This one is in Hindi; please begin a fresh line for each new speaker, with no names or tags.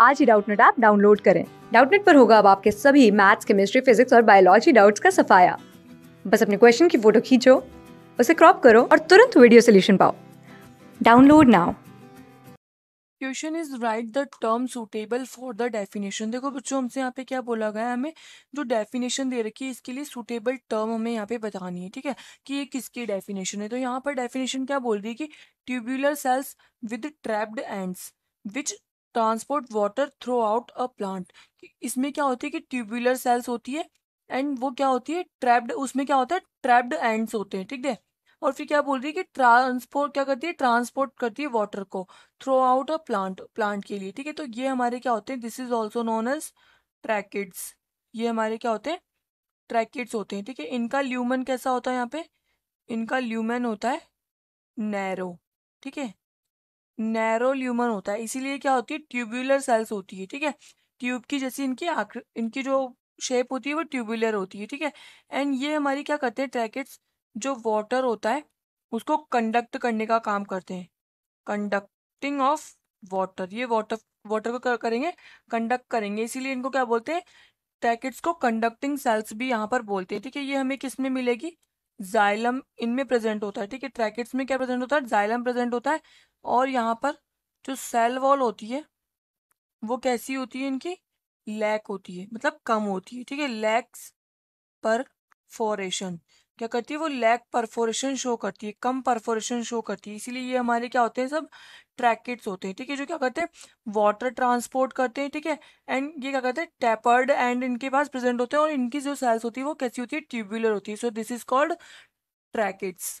आज ही डाउटनेट ऐप डाउनलोड करें। डाउटनेट पर होगा अब आपके सभी मैथ्स, केमिस्ट्री, फिजिक्स और बायोलॉजी डाउट्स का सफाया। बस अपने क्वेश्चन की फ़ोटो खींचो, उसे क्रॉप करो और तुरंत वीडियो सोल्यूशन पाओ। Download now.
Question is write the term suitable for the definition देखो बच्चों, हमसे यहाँ पे क्या बोला गया है? हमें जो डेफिनेशन दे रखी है, इसके लिए सुटेबल टर्म हमें यहाँ पे बतानी है, ठीक है? कि ये किसकी डेफिनेशन है? तो यहाँ पर डेफिनेशन क्या बोल रही है कि tubular cells with trapped ends which transport water throughout a plant. इसमें क्या होती है कि ट्यूबुलर सेल्स होती है एंड वो क्या होती है, ट्रैप्ड, उसमें क्या होता है, ट्रैप्ड एंड्स होते हैं, ठीक है? और फिर क्या बोल रही है कि ट्रांसपोर्ट क्या करती है, ट्रांसपोर्ट करती है वाटर को throughout a plant plant के लिए, ठीक है? तो ये हमारे क्या होते हैं this is also known as tracheids ये हमारे क्या होते हैं ट्रैकिड्स होते हैं, ठीक है? इनका ल्यूमन कैसा होता है यहाँ पे? इनका ल्यूमन होता है नैरो, ठीक है? नैरो ल्यूमन होता है, इसीलिए क्या होती है ट्यूब्यूलर सेल्स होती है, ठीक है? ट्यूब की जैसी इनकी आकृ इनकी जो शेप होती है वो ट्यूबुलर होती है, ठीक है? एंड ये हमारी क्या करते हैं, ट्रैकेट्स, जो वाटर होता है, उसको कंडक्ट करने का काम करते हैं। कंडक्टिंग ऑफ़ वाटर, ये वाटर वाटर को करेंगे? कंडक्ट करेंगे, इसीलिए इनको क्या बोलते हैं, ट्रैकेट्स को कंडक्टिंग सेल्स भी यहाँ पर बोलते हैं, ठीक है? ये हमें किसमें मिलेगी? जाइलम इनमें प्रेजेंट होता है, ठीक है? ट्रैकेट्स में क्या प्रेजेंट होता है? जाइलम प्रेजेंट होता है और यहाँ पर जो सेल वॉल होती है, वो कैसी होती है इनकी? लैक होती है मतलब कम होती है, ठीक है? लैक्स पर फोरेशन क्या करती है? वो लैक परफोरेशन शो करती है, कम परफोरेशन शो करती है। इसीलिए ये हमारे क्या होते हैं? सब ट्रैकेट्स होते हैं, ठीक है? जो क्या करते हैं? वाटर ट्रांसपोर्ट करते हैं, ठीक है? एंड ये क्या करते हैं? टेपर्ड एंड इनके पास प्रेजेंट होते हैं और इनकी जो सेल्स होती है, वो कैसी होती है? ट्यूबुलर होती है। So this is called tracheids